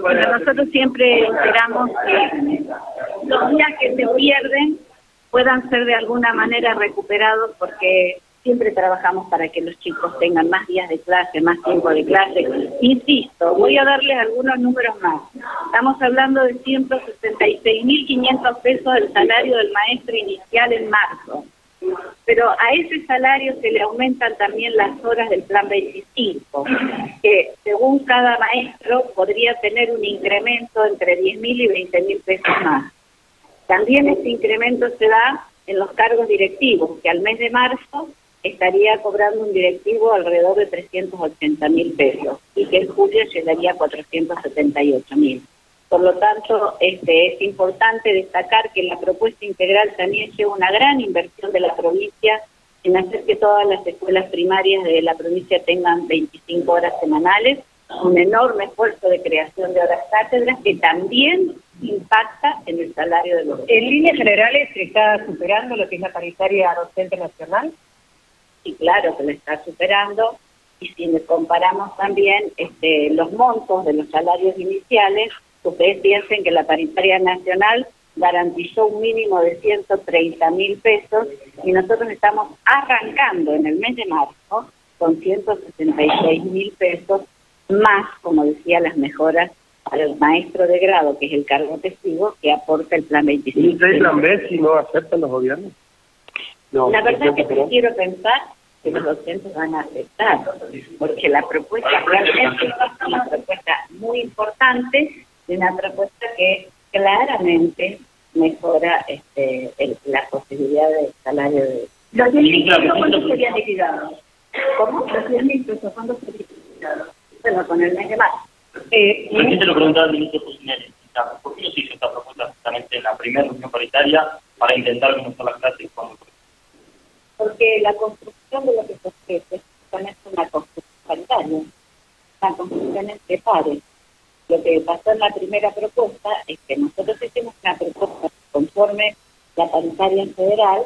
Bueno, nosotros siempre esperamos que los días que se pierden puedan ser de alguna manera recuperados porque siempre trabajamos para que los chicos tengan más días de clase, más tiempo de clase. Insisto, voy a darles algunos números más. Estamos hablando de 166.500 pesos del salario del maestro inicial en marzo. Pero a ese salario se le aumentan también las horas del plan 25, que según cada maestro podría tener un incremento entre 10.000 y 20.000 pesos más. También este incremento se da en los cargos directivos, que al mes de marzo estaría cobrando un directivo alrededor de 380 mil pesos y que en julio llegaría a 478 mil. Por lo tanto, este, es importante destacar que la propuesta integral también lleva una gran inversión de la provincia en hacer que todas las escuelas primarias de la provincia tengan 25 horas semanales, un enorme esfuerzo de creación de horas cátedras que también impacta en el salario de los En líneas generales, ¿se está superando lo que es la paritaria docente nacional? y claro que lo está superando. Y si comparamos también este, los montos de los salarios iniciales, ustedes piensen que la paritaria nacional garantizó un mínimo de 130 mil pesos y nosotros estamos arrancando en el mes de marzo con 166 mil pesos más, como decía, las mejoras para el maestro de grado, que es el cargo testigo, que aporta el plan 25. ¿Y ustedes plan B si no aceptan los gobiernos? la verdad es que quiero pensar que los docentes van a aceptar, porque la propuesta realmente es una propuesta muy importante y una propuesta que claramente mejora este, la posibilidad de salario de... ¿Los 10 pesos cuándo serían liquidados? ¿Cómo? ¿Los 10 mil pesos cuándo serían liquidados? Bueno, con el mes de marzo. Eh, Recién te lo preguntaba el ministro Fusinelli. ¿Por qué no se hizo esta propuesta justamente en la primera reunión paritaria para intentar comenzar las clases cuando porque la construcción de lo que se ofrece es una construcción paritaria, una construcción entre pares. Lo que pasó en la primera propuesta es que nosotros hicimos una propuesta conforme la paritaria en federal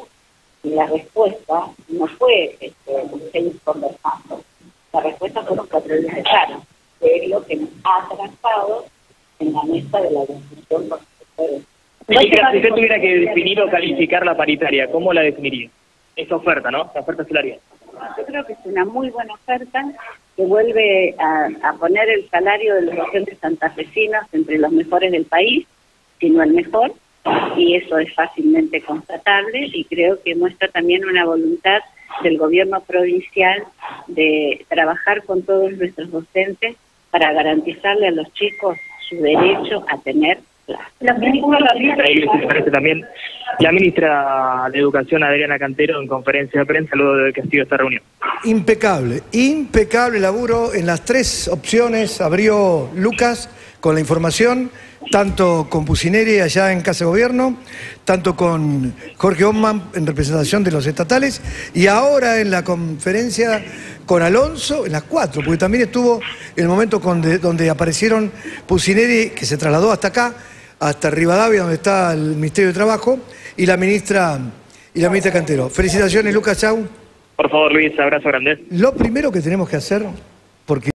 y la respuesta no fue este, seguir conversando. Respuesta fueron cuatro días de paro, que es lo que nos ha atrasado en la mesa de la discusión con los Si usted tuviera que definir o calificar la paritaria, ¿cómo la definiría? esta oferta, ¿no? La oferta salarial. Yo creo que es una muy buena oferta que vuelve a, poner el salario de los docentes santafesinos entre los mejores del país, si no el mejor, y eso es fácilmente constatable y creo que muestra también una voluntad del gobierno provincial de trabajar con todos nuestros docentes para garantizarle a los chicos su derecho a tener la ministra, también la ministra de Educación, Adriana Cantero, en conferencia de prensa luego de que ha sido esta reunión. Impecable, impecable laburo en las tres opciones. Abrió Lucas con la información, tanto con Pusineri allá en Casa de Gobierno, tanto con Jorge Oman en representación de los estatales, y ahora en la conferencia con Alonso, en las cuatro, porque también estuvo el momento donde aparecieron Pusineri, que se trasladó hasta acá, hasta Rivadavia, donde está el Ministerio de Trabajo, y la ministra y la ministra Cantero. Felicitaciones, Lucas Chau. Por favor, Luis, abrazo grande. Lo primero que tenemos que hacer, porque